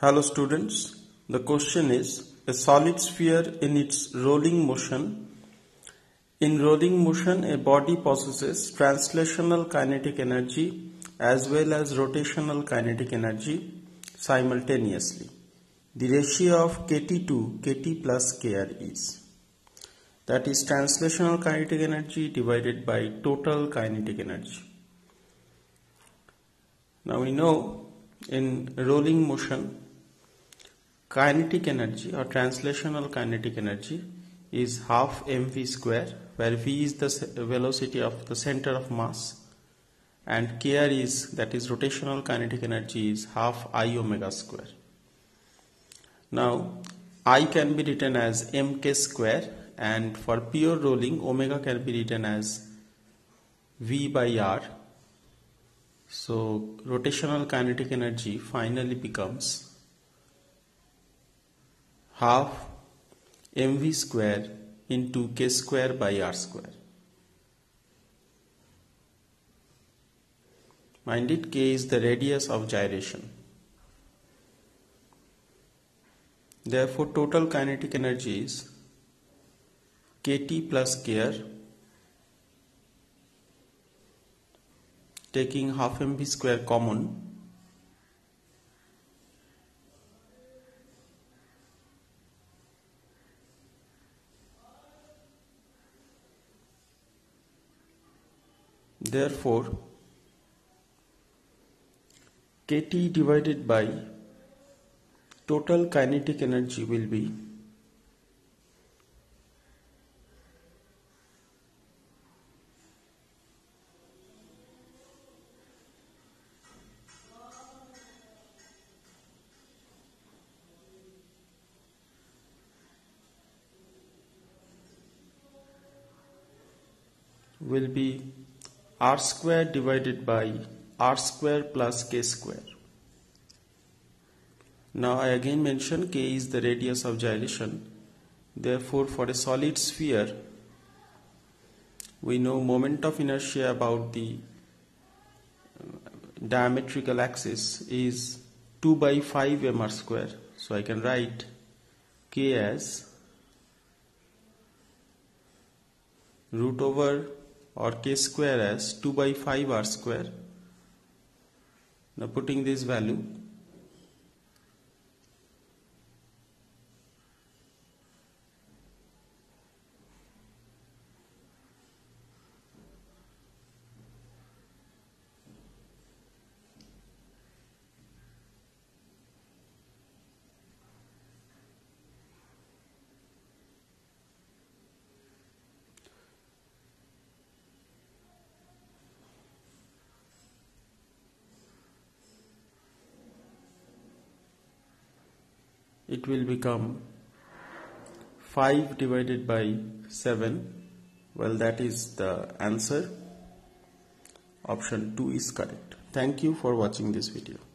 Hello students, the question is a solid sphere in its rolling motion. In rolling motion a body possesses translational kinetic energy as well as rotational kinetic energy simultaneously. The ratio of Kt to Kt plus Kr is that is translational kinetic energy divided by total kinetic energy. Now we know in rolling motion kinetic energy or translational kinetic energy is half mv square where v is the velocity of the center of mass and kr is that is rotational kinetic energy is half i omega square. Now i can be written as mk square and for pure rolling omega can be written as v by r so rotational kinetic energy finally becomes half mv square into k square by r square. Mind it k is the radius of gyration. Therefore total kinetic energy is kt plus kr taking half mv square common. Therefore, kT divided by total kinetic energy will be will be r square divided by r square plus k square. Now I again mention k is the radius of gyration. Therefore for a solid sphere we know moment of inertia about the uh, diametrical axis is 2 by 5 mr square. So I can write k as root over or k square as 2 by 5 r square. Now putting this value it will become 5 divided by 7 well that is the answer. Option 2 is correct. Thank you for watching this video